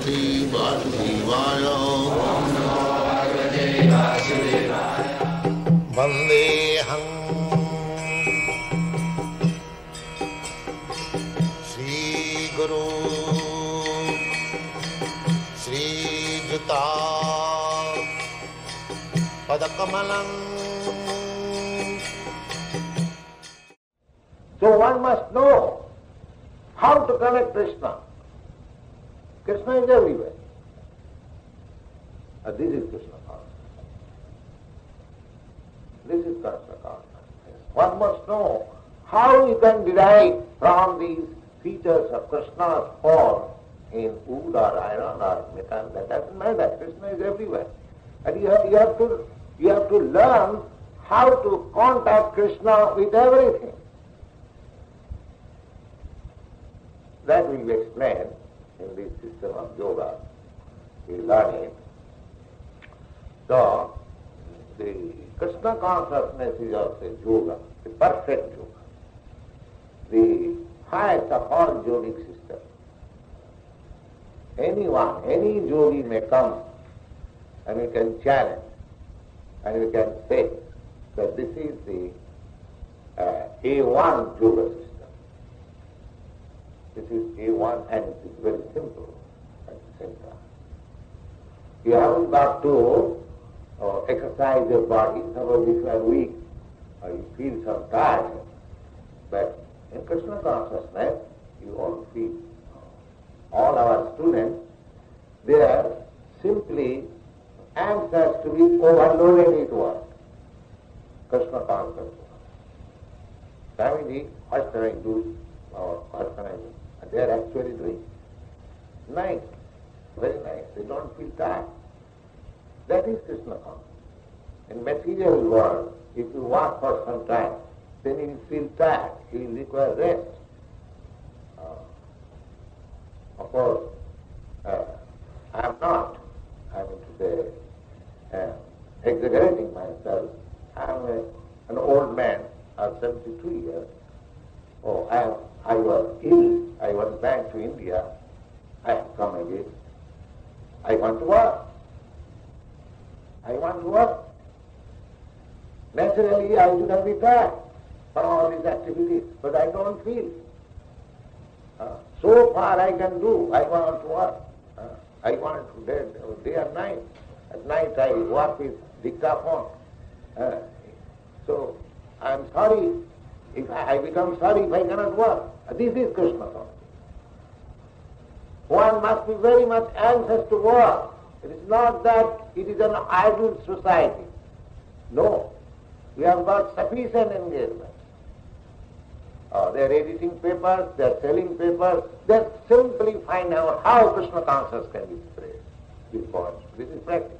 Bhagavate Vasudevaya Vandeham Sri Guru. Sri Juta. Padakamalam So one must know how to connect Krishna. Krishna is everywhere. And this is Krishna consciousness. This is Krishna consciousness. One must know how you can derive from these features of Krishna's form in wood or iron or metal. That doesn't matter. Krishna is everywhere. And you have, you have to you have to learn how to contact Krishna with everything. That will be explained in this system of yoga. We learn. So, the Krishna consciousness is also yoga, the perfect yoga, the highest of all yogic systems. Anyone, any yogi may come and you can challenge and you can say that this is the uh, A1 yoga system. This is A1 and it is very simple at the same time. You haven't got to uh, exercise your body. Suppose if you are weak or you feel some tired, but in Krishna consciousness you won't feel. All our students, they are simply anxious to be overloaded with work. Krishna consciousness. Swamiji, what can I do? Or what can I do? And they are actually doing. Nice, very nice. They don't feel tired. That is Krishna consciousness. In material world, if you walk for some time, then you feel tired. You will require rest. Uh, of course, uh, I am not, I mean to say, uh, exaggerating myself. I am a, an old man of 72 years. Oh, I, am, I was ill. I went back to India. I have come again. I want to work. I want to work. Naturally, I should have been tired for all these activities, but I don't feel. Uh, so far I can do. I want to work. Uh, I want to day, day and night. At night I work with dictaphone. Uh, so I am sorry if I, become sorry if I cannot work. This is Krishna consciousness. One must be very much anxious to work. It is not that it is an idle society. No. We have got sufficient engagement. Uh, they are editing papers, they are selling papers. They simply find out how Krishna consciousness can be spread. This. This is practice.